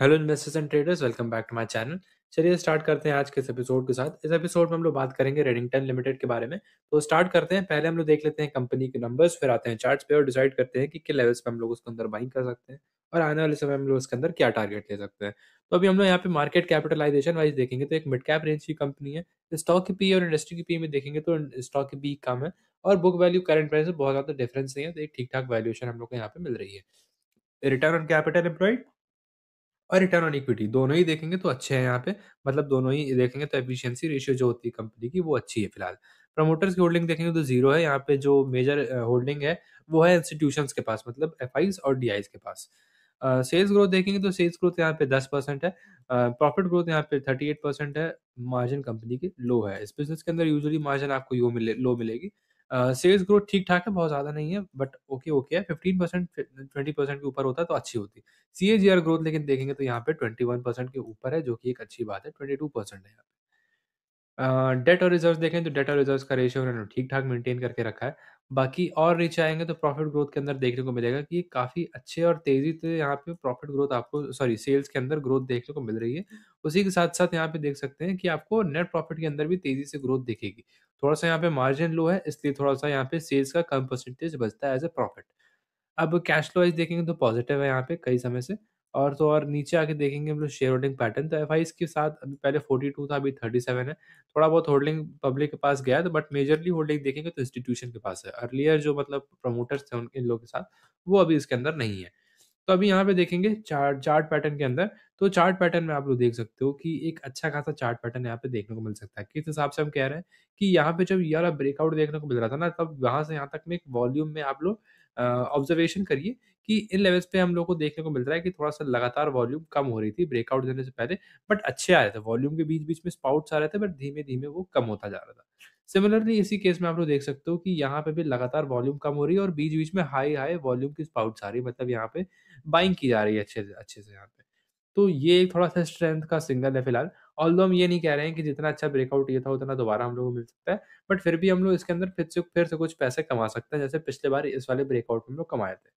Hello investors and traders welcome back to my channel चलिए start करते हैं आज के इस एपिसोड के साथ। इस एपिसोड में हम लोग बात करेंगे रेडिंगटन लिमिटेड के बारे में। तो स्टार्ट करते हैं। पहले हम लोग देख लेते हैं कंपनी के नंबर्स फिर आते हैं चार्ट्स पे और डिसाइड करते हैं कि किस लेवल्स पे हम लोग उसके अंदर बाइंग कर सकते हैं और आने वाले समय हम लोग उसके अंदर क्या टारगेट ले सकते हैं। तो अभी हम लोग यहाँ पे मार्केट कैपिटलाइजेशन वाइज देखेंगे तो एक मिड कैप रेंज की कंपनी है। स्टॉक की पी और इंडस्ट्री की पी में देखेंगे तो स्टॉक की पी कम है और बुक वैल्यू करंट प्राइस में बहुत ज़्यादा डिफरेंस नहीं है। तो एक ठीक ठाक वैल्यूएशन हम लोग को यहाँ पे मिल रही है। रिटर्न ऑन कैपिटल एम्प्लॉयड और रिटर्न ऑन इक्विटी दोनों ही देखेंगे तो अच्छे हैं यहाँ पे। मतलब दोनों ही देखेंगे तो एफिशिएंसी रेशियो जो होती है कंपनी की वो अच्छी है फ़िलहाल। प्रमोटर्स की होल्डिंग देखेंगे तो ज़ीरो है, यहाँ पे जो मेजर होल्डिंग है, वो है इंस्टीट्यूशन के पास मतलब एफ़ और डी के पास। सेल्स ग्रोथ देखेंगे तो सेल्स ग्रोथ यहाँ पे दस परसेंट है प्रॉफिट ग्रोथ यहाँ पे थर्टी एट परसेंट है मार्जिन कंपनी की लो है। इस बिज़नेस के अंदर यूजुअली मार्जिन आपको यो मिले लो मिलेगी। सेल्स ग्रोथ ठीक-ठाक है, बहुत ज़्यादा नहीं है, बट ओके, ओके है। फिफ्टीन परसेंट ट्वेंटी परसेंट के ऊपर होता तो अच्छी होती सी ए जी आर ग्रोथ लेकिन देखेंगे तो यहाँ पे 21% के ऊपर है, जो कि एक अच्छी बात है, 22% है यहाँ पे। डेट और रिज़र्व देखें तो डेट और रिज़र्व का रेशियो उन्होंने ठीक-ठाक मेंटेन करके रखा है। बाकी और नीचे आएँगे तो प्रॉफिट ग्रोथ के अंदर देखने को मिलेगा कि काफ़ी अच्छे और तेज़ी से यहाँ पे प्रॉफिट ग्रोथ आपको सॉरी सेल्स के अंदर ग्रोथ देखने को मिल रही है। उसी के साथ-साथ यहाँ पे देख सकते हैं कि आपको नेट प्रॉफिट के अंदर भी तेज़ी से ग्रोथ दिखेगी। थोड़ा-सा यहाँ पे मार्जिन लो है, इसलिए थोड़ा-सा यहाँ पे सेल्स का कम परसेंटेज बचता है एज़ अ प्रॉफिट। अब कैश फ्लो वाइज़ देखेंगे तो पॉज़िटिव है यहाँ पे कई समय से और तो और नीचे आके देखेंगे हम लोग शेयर होल्डिंग पैटर्न तो एफआईज़ के साथ अभी पहले 42 था अभी 37 है। थोड़ा बहुत होल्डिंग पब्लिक के पास गया है तो बट मेजरली होल्डिंग देखेंगे तो इंस्टीट्यूशन के पास है। अर्लियर जो मतलब प्रमोटर्स थे उनके लोगों के साथ, वो अभी इसके अंदर नहीं है। तो अभी यहाँ पे देखेंगे चार्ट चार्ट पैटर्न के अंदर, तो चार्ट पैटर्न में आप लोग देख सकते हो कि एक अच्छा खासा चार्ट पैटर्न यहाँ पे देखने को मिल सकता है। किस हिसाब से हम कह रहे हैं कि यहाँ पे जब ये ब्रेकआउट देखने को मिल रहा था ना, तब वहाँ से यहाँ तक में एक वॉल्यूम में आप लोग ऑब्ज़र्वेशन करिए कि इन लेवल्स पे हम लोग को देखने को मिल रहा है कि थोड़ा-सा लगातार वॉल्यूम कम हो रही थी ब्रेकआउट देने से पहले, बट अच्छे आ रहे थे। वॉल्यूम के बीच-बीच में स्पाउट्स आ रहे थे, बट धीमे-धीमे वो कम होता जा रहा था। सिमिलरली इसी केस में आप लोग देख सकते हो कि यहाँ पे भी लगातार वॉल्यूम कम हो रही है और बीच-बीच में हाई-हाई वॉल्यूम की स्पाउट्स आ रही है। मतलब यहाँ पे बाइंग की जा रही है अच्छे से अच्छे से यहाँ पे। तो ये एक थोड़ा-सा स्ट्रेंथ का सिग्नल है फ़िलहाल। ऑल्दो हम ये नहीं कह रहे हैं कि जितना अच्छा ब्रेकआउट ये था, उतना दोबारा हम लोगों को मिल सकता है। बट फिर भी हम लोग इसके अंदर फिर से फिर से कुछ पैसे कमा सकते हैं, जैसे पिछले बार इस वाले ब्रेकआउट में हम लोग कमाए थे।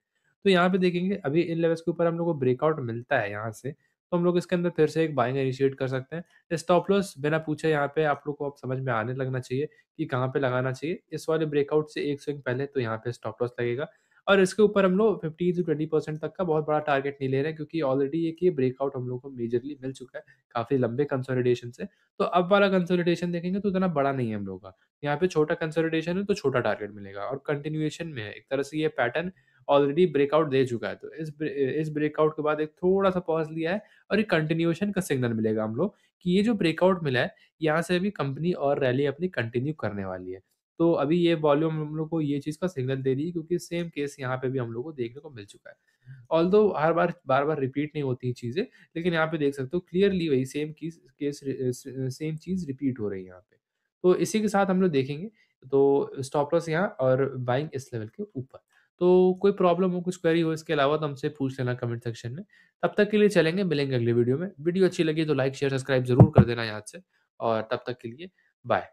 तो यहाँ पे देखेंगे अभी इन लेवल्स के ऊपर हम लोग को ब्रेकआउट मिलता है यहाँ से, तो हम लोग इसके अंदर फिर से एक बाइंग इनिशिएट कर सकते हैं। स्टॉप लॉस बिना पूछे यहाँ पे आप लोग को अब समझ में आने लगना चाहिए कि कहाँ पे लगाना चाहिए। इस वाले ब्रेकआउट से एक स्विंग पहले तो यहाँ पे स्टॉप लॉस लगेगा और इसके ऊपर हम लोग 15 टू 20% तक का बहुत बड़ा टारगेट नहीं ले रहे हैं क्योंकि ऑलरेडी एक ये ब्रेकआउट हम लोग को मेजरली मिल चुका है, काफ़ी लंबे कंसोलिडेशन से। तो अब वाला कंसोलिडेशन देखेंगे तो उतना बड़ा नहीं है हम लोग का। यहाँ पे छोटा कंसोलिडेशन है तो छोटा टारगेट मिलेगा और कंटिन्यूएशन में है। एक तरह से ये पैटर्न ऑलरेडी ब्रेकआउट दे चुका है। तो इस इस ब्रेकआउट के बाद एक थोड़ा-सा पॉज़ लिया है और एक कंटिन्यूएशन का सिग्नल मिलेगा हम लोग कि ये जो ब्रेकआउट मिला है, यहाँ से अभी कंपनी और रैली अपनी कंटिन्यू करने वाली है। तो अभी ये वॉल्यूम हम लोग को ये चीज़ का सिग्नल दे रही है क्योंकि सेम केस यहाँ पे भी हम लोग को देखने को मिल चुका है। ऑल दो हर बार बार-बार रिपीट नहीं होती हैं चीज़ें, लेकिन यहाँ पे देख सकते हो क्लियरली वही सेम कीस केस सेम चीज़ रिपीट हो रही है यहाँ पे। तो इसी के साथ हम लोग देखेंगे, तो स्टॉप लॉस यहाँ और बाइंग इस लेवल के ऊपर। तो कोई प्रॉब्लम हो, कुछ क्वेरी हो इसके अलावा तो हमसे पूछ लेना कमेंट सेक्शन में। तब तक के लिए चलेंगे, मिलेंगे अगले वीडियो में। वीडियो अच्छी लगी तो लाइक, शेयर, सब्सक्राइब ज़रूर कर देना याद से और तब तक के लिए बाय।